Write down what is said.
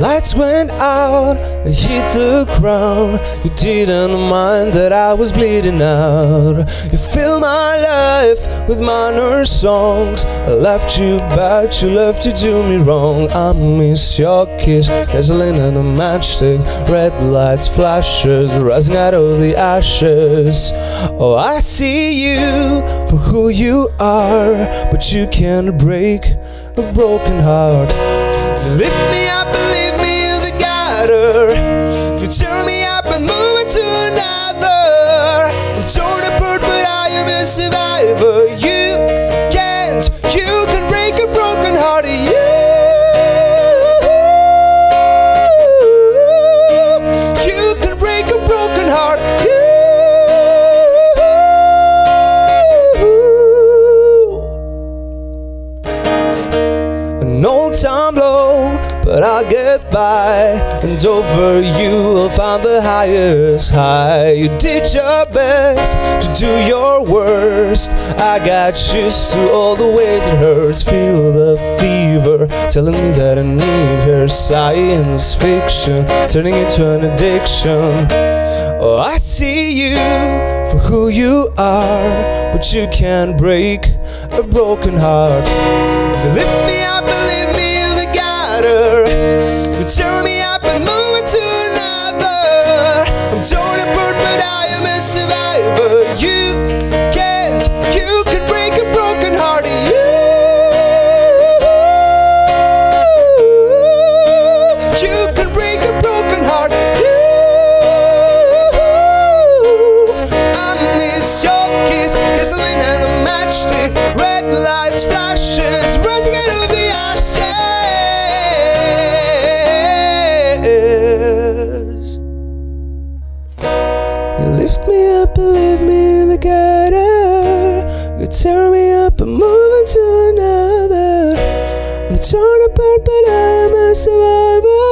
Lights went out, I hit the ground. You didn't mind that I was bleeding out. You filled my life with minor songs. I left you but you left to do me wrong. I miss your kiss, gasoline and a matchstick. Red lights, flashes, rising out of the ashes. Oh, I see you for who you are, but you can't break a broken heart. You lift me up and leave me in the gutter. You turn me up and move it to another. I'm torn apart, but I am a survivor. You can't, you can break a broken heart. You, you can break a broken heart. You. An old time low, but I'll get by. And over you, I'll find the highest high. You did your best to do your worst. I got used to all the ways it hurts. Feel the fever telling me that I need her. Science fiction turning into an addiction. Oh, I see you for who you are, but you can't break a broken heart. You lift me up lift me up and leave me in the gutter. You tear me up and move into another. I'm torn apart, but I'm a survivor.